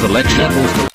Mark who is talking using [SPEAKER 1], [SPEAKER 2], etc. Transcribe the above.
[SPEAKER 1] Selection.